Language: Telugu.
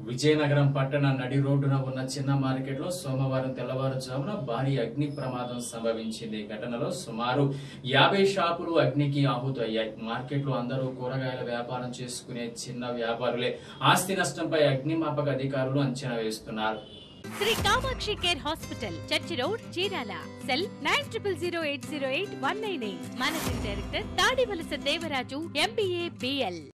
విజయనగరం పట్టణ నడి రోడ్డున ఉన్న చిన్న మార్కెట్లో సోమవారం తెల్లవారుజామున భారీ అగ్ని ప్రమాదం సంభవించింది. ఘటనలో సుమారు యాభై షాపులు అగ్నికి ఆహుతయ్యాయి. మార్కెట్లో అందరూ కూరగాయల వ్యాపారం చేసుకునే చిన్న వ్యాపారులే ఆస్తి నష్టంపై అగ్నిమాపక అధికారులు అంచనా వేస్తున్నారు. Shri Kamakshi care hospital church road Chirala. Cell nine triple zero eight zero eight one nine eight. Managing director Tadivalasa Devaraju MBA BL